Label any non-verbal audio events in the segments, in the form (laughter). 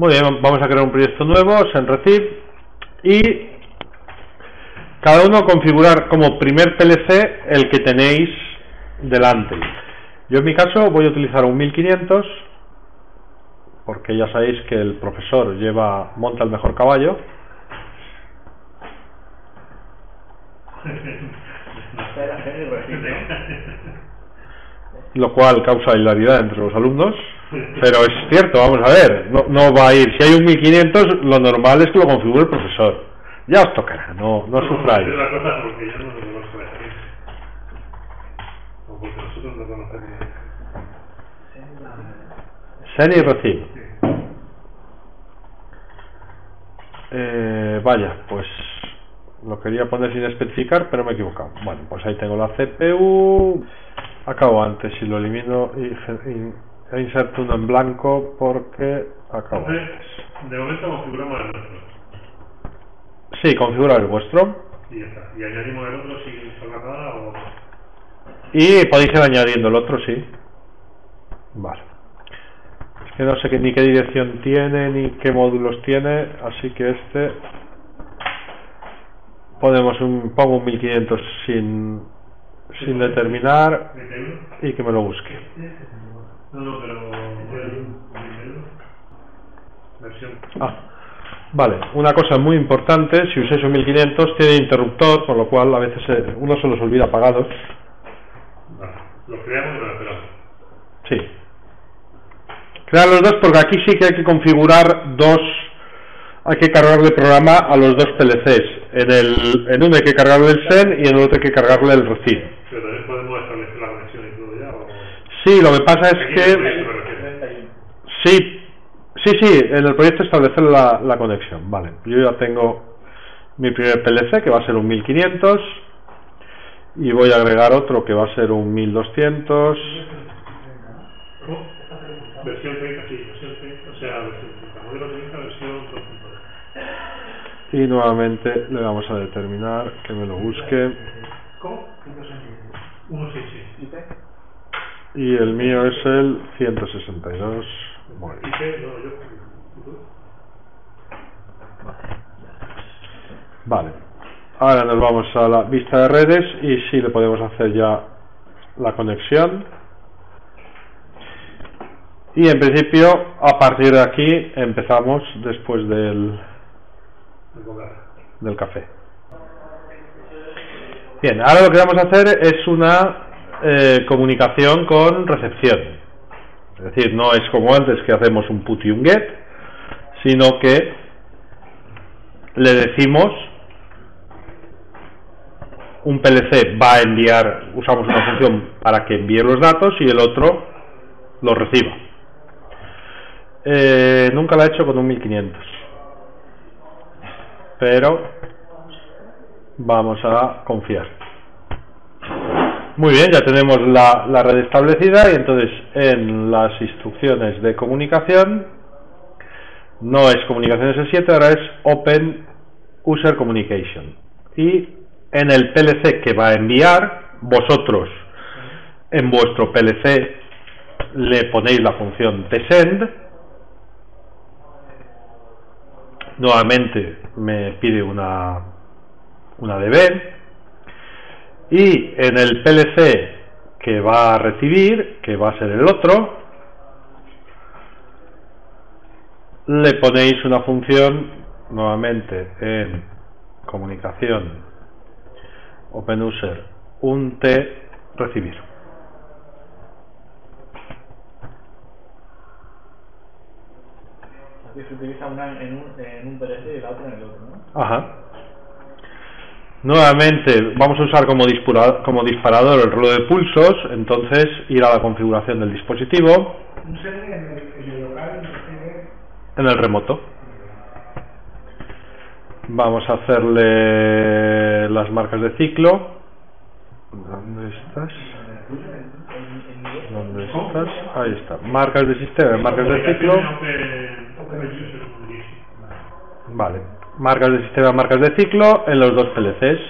Muy bien, vamos a crear un proyecto nuevo, SendReceive, y cada uno configurar como primer PLC el que tenéis delante. Yo en mi caso voy a utilizar un 1500 porque ya sabéis que el profesor lleva monta el mejor caballo. (laughs) Lo cual causa hilaridad entre los alumnos, pero es cierto, vamos a ver, no, no va a ir. Si hay un 1500, lo normal es que lo configure el profesor. Ya os tocará, no, no sufráis. No nosotros no. Send y receive. Eh, vaya, pues lo quería poner sin especificar, pero me he equivocado. Bueno, pues ahí tengo la CPU. Acabo antes y lo elimino y, y e inserto uno en blanco porque acabo Entonces, de momento configuramos el nuestro. Sí, configura el vuestro. Y ya está. Y añadimos el otro sin tocar nada o. Y podéis ir añadiendo el otro, sí. Vale. Es que no sé ni qué dirección tiene, ni qué módulos tiene, así que este... Podemos un, pongo un 1500 sin, sin determinar ¿21? y que me lo busque. No, no, pero. Versión. Ah, vale. Una cosa muy importante, si usáis un 1500 tiene interruptor, con lo cual a veces eh, uno se los olvida apagados. Vale. Los creamos y los esperamos. Sí. Crear los dos porque aquí sí que hay que configurar dos, hay que cargarle programa a los dos PLCs. En, el, en uno hay que cargarle el SEN y en el otro hay que cargarle el receive. Pero también podemos establecer la conexión y todo ya. O... Sí, lo que pasa es que... Sí, sí, sí, en el proyecto establecer la, la conexión. Vale, yo ya tengo mi primer PLC que va a ser un 1500 y voy a agregar otro que va a ser un 1200. ¿Cómo? Versión 30, sí, versión 30, o sea, versión 30, modelo 30, versión 2.2. Y nuevamente le vamos a determinar que me lo busque. ¿Cómo? 166. Y el mío es el 162. Muy bien. IP, no, yo. Vale. Ahora nos vamos a la vista de redes y sí le podemos hacer ya la conexión. Y en principio, a partir de aquí, empezamos después del, del café. Bien, ahora lo que vamos a hacer es una eh, comunicación con recepción. Es decir, no es como antes que hacemos un put y un get, sino que le decimos un PLC va a enviar, usamos una función para que envíe los datos y el otro los reciba. Eh, nunca la he hecho con un 1500, pero vamos a confiar. Muy bien, ya tenemos la, red establecida y entonces en las instrucciones de comunicación no es comunicación S7, ahora es Open User Communication. Y en el PLC que va a enviar, vosotros en vuestro PLC le ponéis la función tsend. Nuevamente me pide una, una DB. Y en el PLC que va a recibir, que va a ser el otro, le ponéis una función nuevamente en comunicación OpenUser un T recibir. Aquí se utiliza una en un, en un PLC y la otra en el otro, ¿no? Ajá. Nuevamente vamos a usar como, como disparador el reloj de pulsos, entonces ir a la configuración del dispositivo en el, remoto. Vamos a hacerle las marcas de ciclo. ¿Dónde estás? ¿Dónde estás? Ahí está. Marcas de sistema, marcas de ciclo. Vale marcas de sistema, marcas de ciclo en los dos PLCs.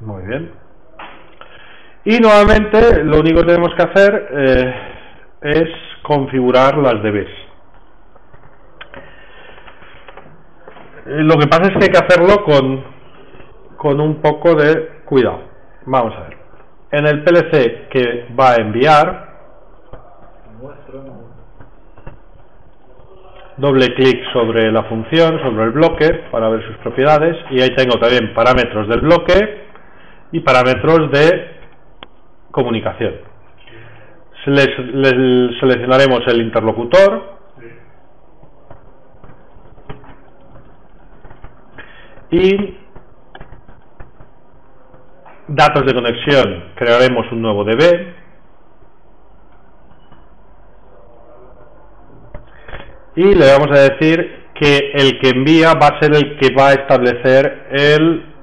Muy bien. Y nuevamente lo único que tenemos que hacer eh, es configurar las DBs. Lo que pasa es que hay que hacerlo con, con un poco de cuidado. Vamos a ver. En el PLC que va a enviar, doble clic sobre la función, sobre el bloque, para ver sus propiedades, y ahí tengo también parámetros del bloque y parámetros de comunicación. Sele- le- seleccionaremos el interlocutor y datos de conexión, crearemos un nuevo DB y le vamos a decir que el que envía va a ser el que va a establecer el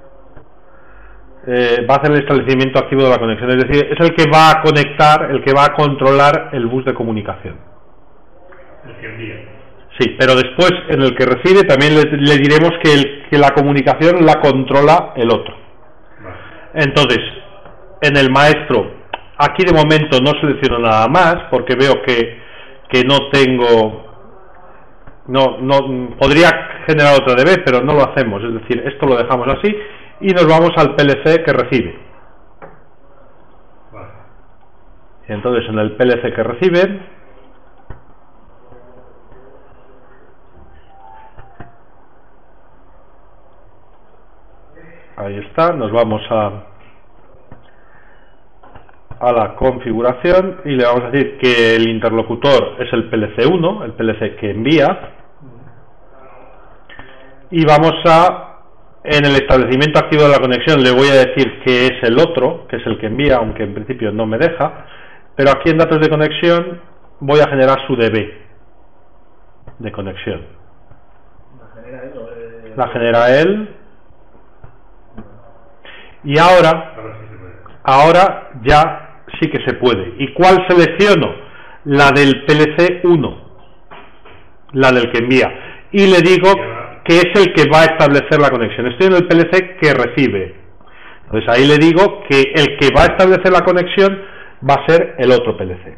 eh, va a hacer el establecimiento activo de la conexión, es decir, es el que va a conectar, el que va a controlar el bus de comunicación. El que envía. Sí, pero después en el que recibe también le, le diremos que, el- que la comunicación la controla el otro. Entonces, en el maestro, aquí de momento no selecciono nada más porque veo que, que no tengo, no, no, podría generar otra DB, pero no lo hacemos, es decir, esto lo dejamos así y nos vamos al PLC que recibe. Entonces, en el PLC que recibe, ahí está, nos vamos a a la configuración y le vamos a decir que el interlocutor es el PLC1, el PLC que envía, y vamos a en el establecimiento activo de la conexión le voy a decir que es el otro, que es el que envía, aunque en principio no me deja, pero aquí en datos de conexión voy a generar su DB de conexión. La genera él o eh, La genera él y ahora, Ahora ya sí que se puede. ¿Y cuál selecciono? La del PLC 1, la del que envía. Y le digo que es el que va a establecer la conexión. Estoy en el PLC que recibe. Entonces ahí le digo que el que va a establecer la conexión va a ser el otro PLC.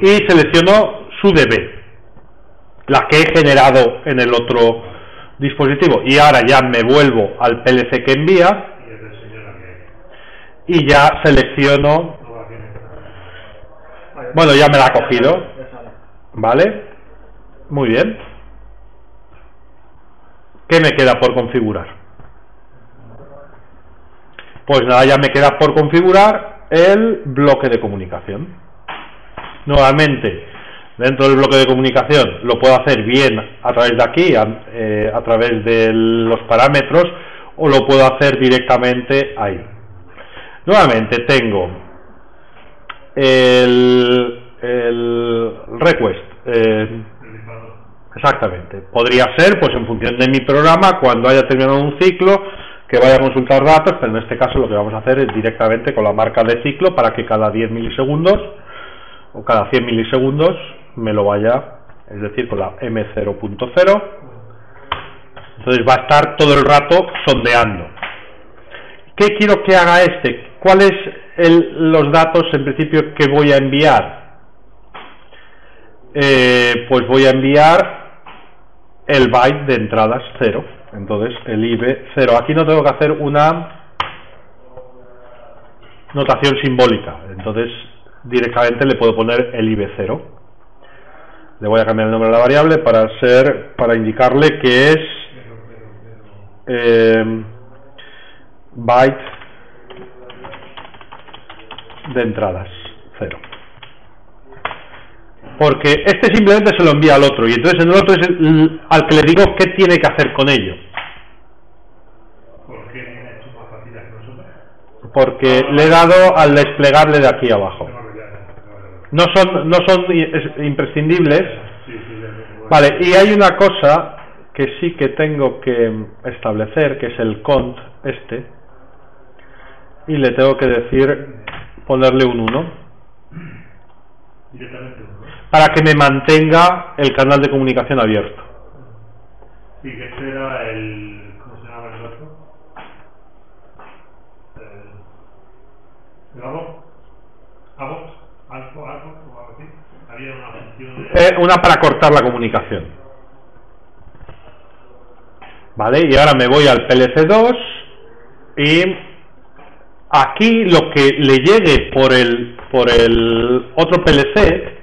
Y selecciono su DB, la que he generado en el otro dispositivo. Y ahora ya me vuelvo al PLC que envía Y ya te enseño la que hay. Y ya selecciono, bueno, ya me la ha cogido. ¿vale? Muy bien. ¿Qué me queda por configurar? Pues nada, ya me queda por configurar el bloque de comunicación. Nuevamente, dentro del bloque de comunicación lo puedo hacer bien a través de aquí, a, eh, a través de los parámetros, o lo puedo hacer directamente ahí. Nuevamente tengo el, request. eh. Exactamente. Podría ser, pues en función de mi programa, cuando haya terminado un ciclo, que vaya a consultar datos, pero en este caso lo que vamos a hacer es directamente con la marca de ciclo para que cada 10 milisegundos o cada 100 milisegundos me lo vaya, es decir, con la M0.0. Entonces va a estar todo el rato sondeando. ¿Qué quiero que haga este? ¿Cuáles los datos en principio que voy a enviar? Eh, pues voy a enviar el byte de entradas 0. Entonces el IB 0. Aquí no tengo que hacer una notación simbólica. Entonces directamente le puedo poner el IB 0. Le voy a cambiar el nombre de la variable para ser para indicarle que es eh, byte de entradas 0 porque este simplemente se lo envía al otro y entonces el otro es el- al que le digo qué tiene que hacer con ello. ¿Por qué tiene hecho más partidas que nosotros? porque le he dado al desplegarle de aquí abajo. No, son no son imprescindibles. Vale y hay una cosa que sí que tengo que establecer que es el cont este y le tengo que decir ponerle un 1 Directamente uno. ¿no? para que me mantenga el canal de comunicación abierto Y que este era el. ¿Cómo se llama el otro? Hago, hago algo, algo, o algo así. Había una función de... Eh, una para cortar la comunicación. ¿Vale? Y ahora me voy al PLC2 y aquí lo que le llegue por el, por el otro PLC,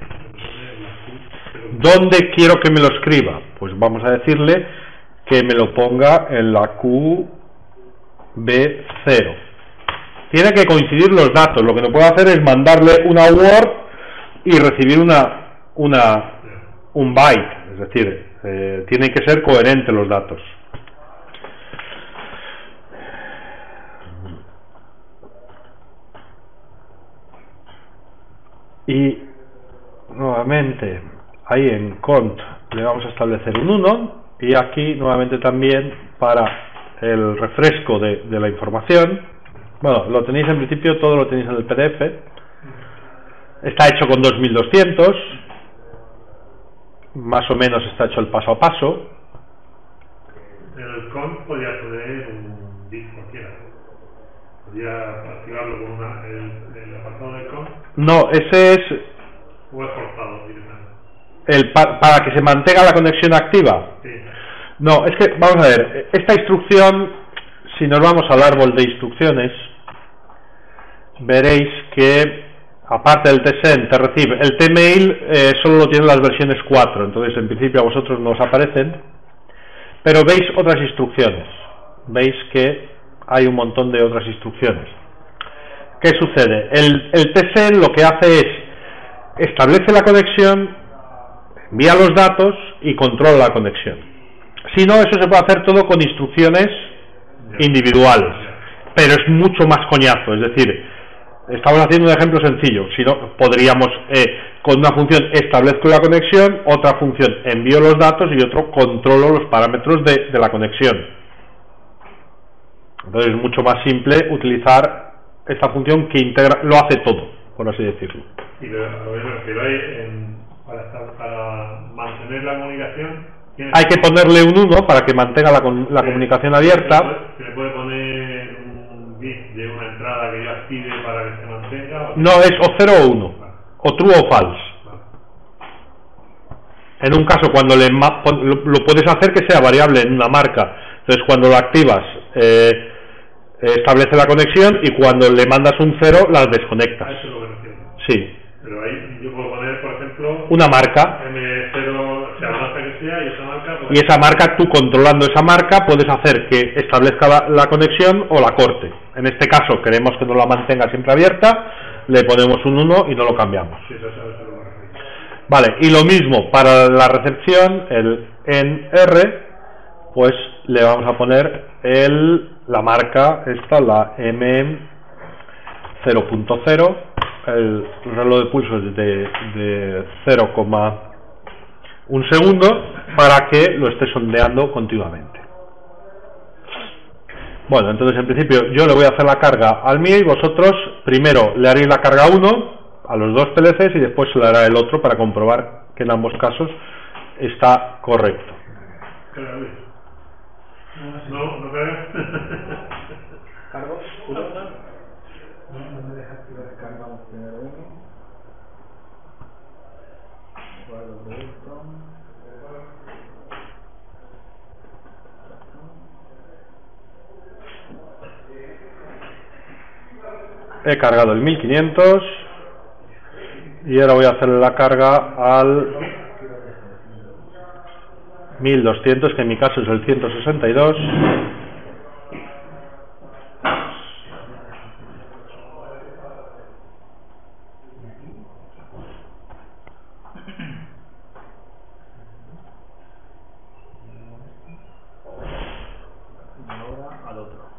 ¿dónde quiero que me lo escriba? Pues vamos a decirle que me lo ponga en la QB0. Tiene que coincidir los datos. Lo que no puedo hacer es mandarle una Word y recibir una, una, un byte. Es decir, eh, tienen que ser coherentes los datos. Y nuevamente ahí en cont le vamos a establecer un 1 y aquí nuevamente también para el refresco de, de la información. Bueno, lo tenéis en principio, todo lo tenéis en el PDF está hecho con 2200 más o menos está hecho el paso a paso. El con podía poner un bit cualquiera. Podía activarlo con una, no, ese es o es forzado directamente. el pa- para que se mantenga la conexión activa Sí. No, es que, vamos a ver, esta instrucción, si nos vamos al árbol de instrucciones, veréis que, aparte del tsend, te recibe, el tmail eh, solo lo tienen las versiones 4, entonces en principio a vosotros no os aparecen, pero veis otras instrucciones, veis que hay un montón de otras instrucciones. ¿Qué sucede? El, el tsend lo que hace es, establece la conexión, envía los datos y controla la conexión. Si no, eso se puede hacer todo con instrucciones individuales, pero es mucho más coñazo. Es decir, estamos haciendo un ejemplo sencillo. Si no, podríamos eh, con una función establezco la conexión, otra función envío los datos y otro controlo los parámetros de la conexión. Entonces es mucho más simple utilizar esta función que integra, lo hace todo, por así decirlo. Y lo, lo que ahí, en- para, para mantener la comunicación, Hay que ponerle un 1 para que mantenga la, la comunicación abierta. Se le puede poner un bit de una entrada que yo active para que se mantenga. o- No, es o 0 o 1, o true o false. Vale. En un caso, cuando le lo, lo puedes hacer que sea variable en una marca. Entonces, cuando lo activas, eh, establece la conexión y cuando le mandas un 0, las desconectas. eso es. Sí, Pero ahí yo puedo poner, por ejemplo, una marca. M0, o sea, la marca que sea, y esa marca. Pues, Y esa marca, tú controlando esa marca, puedes hacer que establezca la, la conexión o la corte. En este caso, queremos que nos la mantenga siempre abierta, le ponemos un 1 y no lo cambiamos. Sí, eso. Vale, y lo mismo para la recepción, el en R, pues le vamos a poner el, la marca, esta, la M 0.0, el reloj de pulso es de, de 0,1 segundo para que lo esté sondeando continuamente. Bueno, entonces en principio yo le voy a hacer la carga al mío y vosotros primero le haréis la carga a uno, a los dos PLCs y después se le hará el otro para comprobar que en ambos casos está correcto. No carga. ¿Cargo? No, no me deja activar el carga. Cargamos primero uno. Guardo producto. He cargado el 1500 y ahora voy a hacer la carga al 1200, que en mi caso es el 162. Y ahora al otro.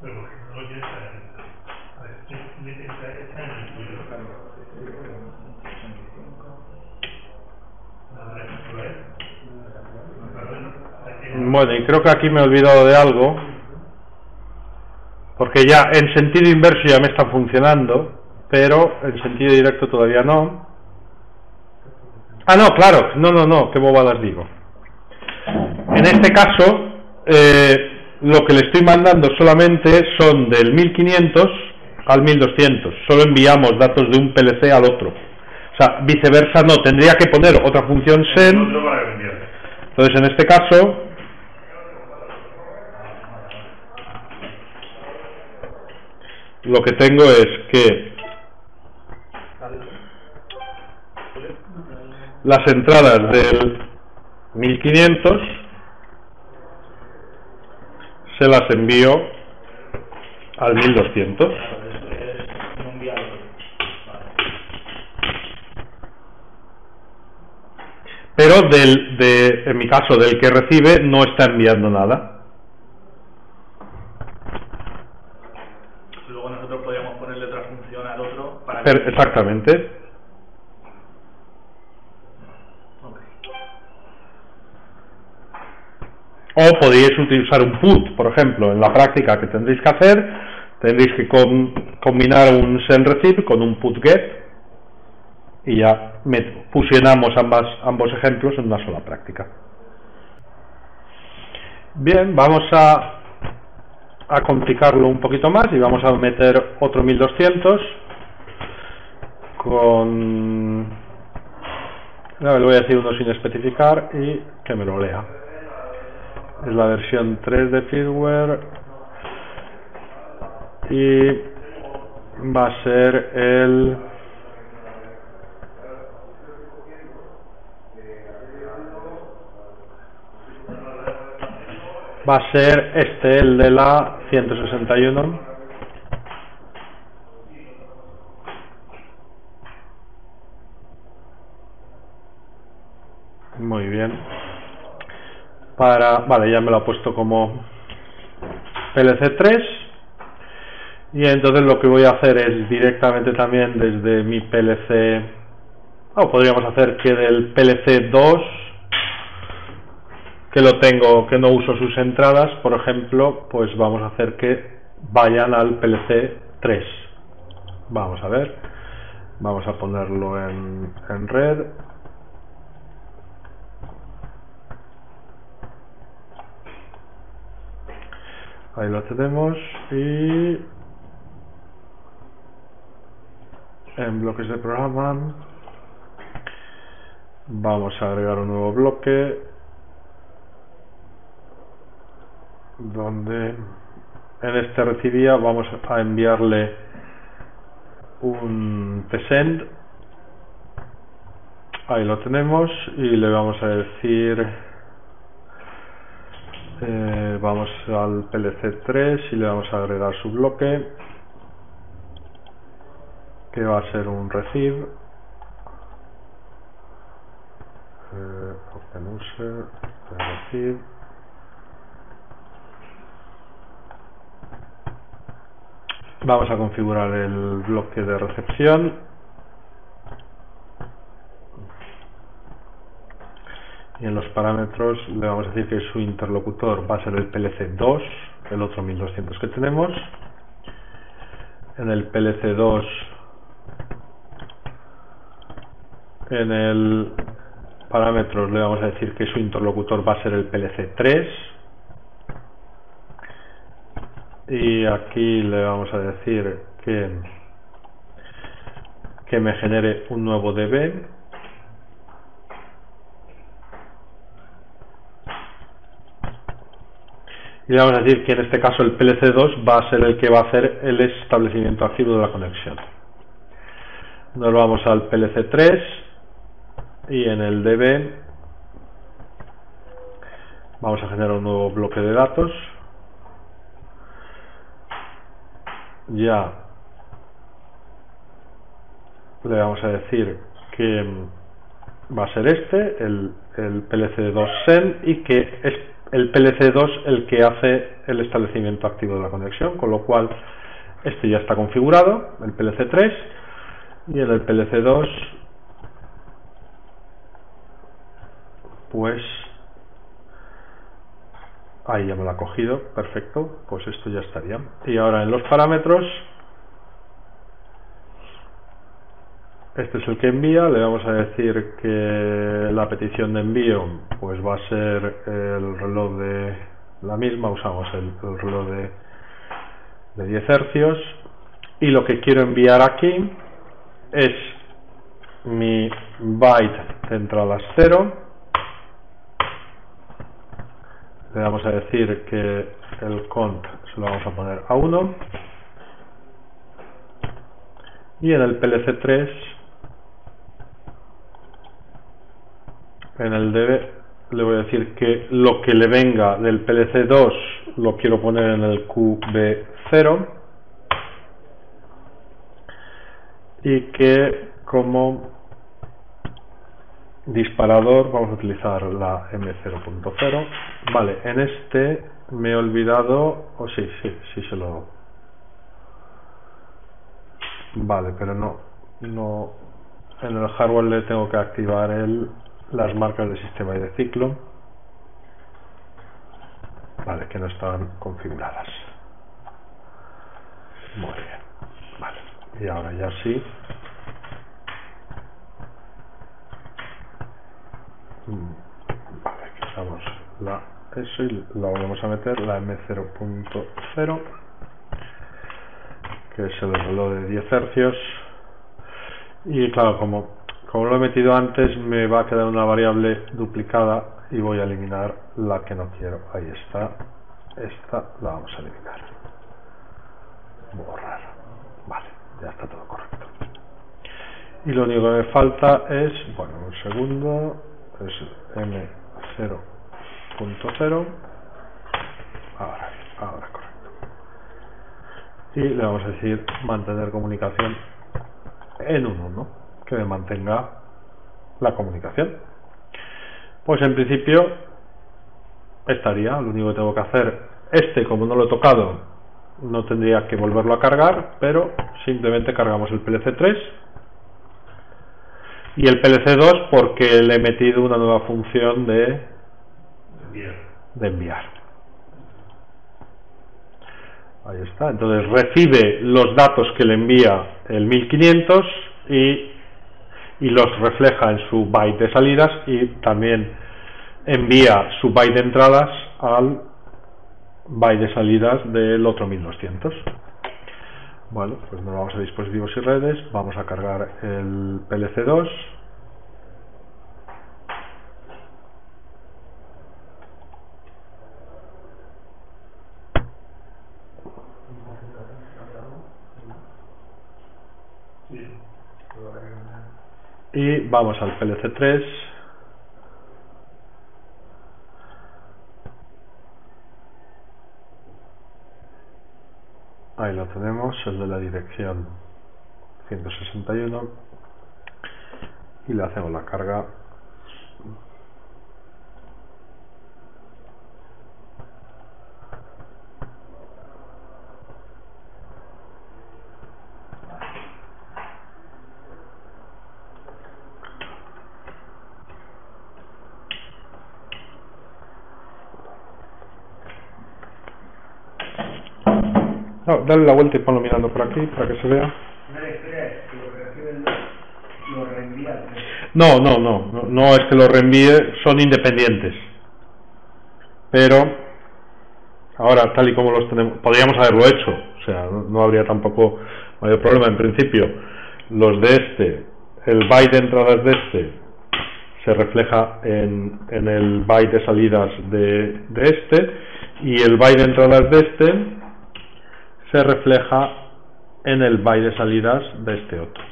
Pero porque no lo tienes ahí. A ver, esta- esta- esta en el tuyo. A ver, a ver. A ver, y creo que aquí me he olvidado de algo, porque ya en sentido inverso ya me está funcionando, pero en sentido directo todavía no. Ah, no, claro, no, no, no, qué bobadas digo. En este caso, eh, lo que le estoy mandando solamente son del 1500 al 1200. Solo enviamos datos de un PLC al otro. O sea, viceversa no, tendría que poner otra función enviar. Entonces, en este caso, lo que tengo es que las entradas del 1500 se las envío al 1200. Claro, eso es no enviar otro. Vale. Pero del, de, en mi caso, del que recibe no está enviando nada. Luego nosotros podríamos ponerle otra función al otro para que... Per- exactamente. O podríais utilizar un put, por ejemplo, en la práctica que tendréis que hacer, tendréis que com- combinar un send receive con un put get y ya fusionamos ambas, ambos ejemplos en una sola práctica. Bien, vamos a, a complicarlo un poquito más y vamos a meter otro 1200 con... no, le voy a decir uno sin especificar y que me lo lea. Es la versión 3 de firmware y va a ser el va a ser este el de la 161 muy bien. Para vale ya me lo ha puesto como PLC3 y entonces lo que voy a hacer es directamente también desde mi PLC o podríamos hacer que del PLC2 que lo tengo que no uso sus entradas por ejemplo pues vamos a hacer que vayan al PLC3 vamos a ver. Vamos a ponerlo en, en red Ahí lo tenemos y en bloques de programa vamos a agregar un nuevo bloque donde en este recibía vamos a enviarle un psend ahí lo tenemos y le vamos a decir eh, vamos al PLC3 y le vamos a agregar su bloque que va a ser un receive. Eh, receive. Vamos a configurar el bloque de recepción y en los parámetros le vamos a decir que su interlocutor va a ser el PLC2 el otro 1200 que tenemos. En el PLC2 en el parámetros le vamos a decir que su interlocutor va a ser el PLC3 y aquí le vamos a decir que que me genere un nuevo DB y vamos a decir que en este caso el PLC2 va a ser el que va a hacer el establecimiento activo de la conexión. Nos vamos al PLC3 y en el DB vamos a generar un nuevo bloque de datos. Ya le vamos a decir que va a ser este el, el PLC2 send y que es el PLC2 el que hace el establecimiento activo de la conexión con lo cual este ya está configurado el PLC3 y en el PLC2 pues ahí ya me lo ha cogido perfecto pues esto ya estaría. Y ahora en los parámetros este es el que envía. Le vamos a decir que la petición de envío pues va a ser el reloj de la misma. Usamos el, el reloj de, de 10 hercios. Y lo que quiero enviar aquí es mi byte de entradas 0 le vamos a decir que el cont se lo vamos a poner a 1 y en el PLC3 en el db le voy a decir que lo que le venga del PLC2 lo quiero poner en el QB0 y que como disparador vamos a utilizar la M0.0 vale, en este me he olvidado o oh, sí, sí, sí se lo vale, pero no no en el hardware le tengo que activar el las marcas de sistema y de ciclo. Vale, que no están configuradas. Muy bien vale, y ahora ya sí. Vale, quitamos la eso y la vamos a meter la M0.0 que es el reloj de 10 hercios. Y claro como como lo he metido antes me va a quedar una variable duplicada y voy a eliminar la que no quiero. Ahí está. Esta la vamos a eliminar. Borrar. Vale ya está todo correcto. Y lo único que me falta es bueno un segundo es m0.0 ahora, ahora correcto. Y le vamos a decir mantener comunicación en un 1 que me mantenga la comunicación. Pues en principio estaría, lo único que tengo que hacer, este como no lo he tocado, no tendría que volverlo a cargar, pero simplemente cargamos el PLC3 y el PLC2 porque le he metido una nueva función de enviar. de enviar. Ahí está, entonces recibe los datos que le envía el 1500 y y los refleja en su byte de salidas y también envía su byte de entradas al byte de salidas del otro 1200 bueno, pues nos vamos a dispositivos y redes vamos a cargar el PLC2 y vamos al PLC3 ahí lo tenemos, el de la dirección 161 y le hacemos la carga No, dale la vuelta y ponlo mirando por aquí para que se vea. No, no, no, no, no es que lo reenvíe, son independientes. Pero ahora tal y como los tenemos, podríamos haberlo hecho, o sea, no, habría tampoco mayor problema en principio. Los de este, el byte de entradas de este se refleja en, en el byte de salidas de, de este y el byte de entradas de este se refleja en el de salidas de este otro.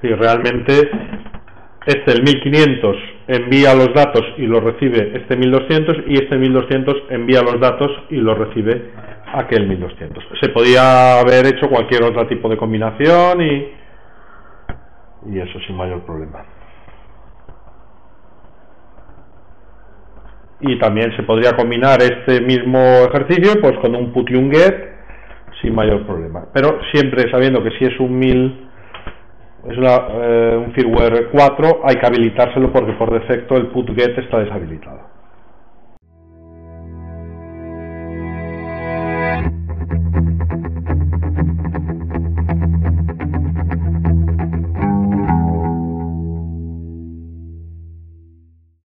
Si realmente este el 1500 envía los datos y los recibe este 1200 y este 1200 envía los datos y los recibe aquel 1200. Se podía haber hecho cualquier otro tipo de combinación y, y eso sin mayor problema. Y también se podría combinar este mismo ejercicio pues con un put y un get sin mayor problema. Pero siempre sabiendo que si es un 1000 es una, eh, un firmware 4 hay que habilitárselo porque por defecto el put get está deshabilitado